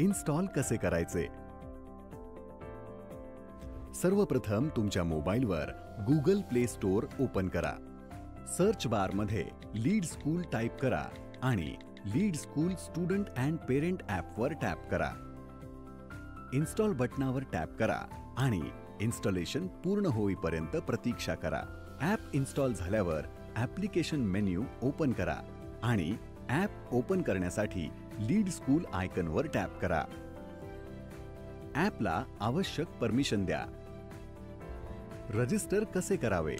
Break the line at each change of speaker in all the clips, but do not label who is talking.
Install कसे करायचे? सर्वप्रथम तुमच्या मोबाईलवर गुगल प्ले स्टोअर ओपन करा. सर्च बारमध्ये लीड स्कूल टाईप करा आणि lead school student and parent ॲपवर टॅप करा. इन्स्टॉल बटनावर टॅप करा आणि इन्स्टॉलेशन पूर्ण होईपर्यंत प्रतीक्षा करा. ॲप इन्स्टॉल झाल्यावर ॲप्लिकेशन मेन्यू ओपन करा आणि ॲप ओपन करण्यासाठी लीड स्कूल आयकनवर टॅप करा. ॲपला आवश्यक परमिशन द्या. रजिस्टर कसे करावे?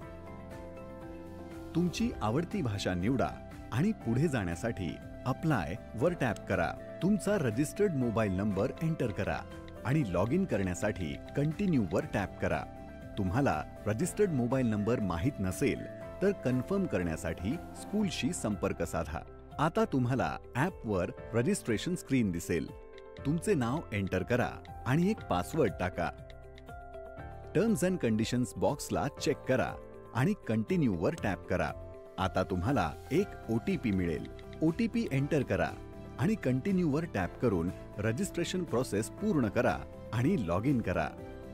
तुमची आवडती भाषा निवडा आणि पुढे जाण्यासाठी अप्लाय वर टॅप करा. तुमचा रजिस्टर्ड मोबाईल नंबर एंटर करा आणि लॉग इन करण्यासाठी कंटिन्यू वर टॅप करा. तुम्हाला रजिस्टर्ड मोबाईल नंबर माहीत नसेल तर कन्फर्म करण्यासाठी स्कूलशी संपर्क साधा. आता तुम्हाला ॲपवर रजिस्ट्रेशन स्क्रीन दिसेल. तुमचे नाव एंटर करा आणि एक पासवर्ड टाका. टर्म्स अँड कंडिशन्स बॉक्सला चेक करा आणि कंटिन्यूवर टॅप करा. आता तुम्हाला एक ओ टी पी मिळेल. ओ टी पी एंटर करा आणि कंटिन्यूवर टॅप करून रजिस्ट्रेशन प्रोसेस पूर्ण करा आणि लॉग इन करा.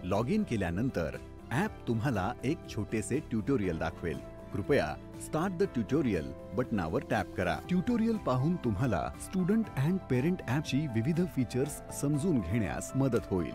लॉग इन केल्यानंतर ॲप तुम्हाला एक छोटेसे ट्युटोरियल दाखवेल. कृपया स्टार्ट द ट्युटोरियल बटनावर टॅप करा. ट्युटोरियल पाहून तुम्हाला स्टुडंट अँड पेरेंट ॲपची विविध फीचर्स समजून घेण्यास मदत होईल.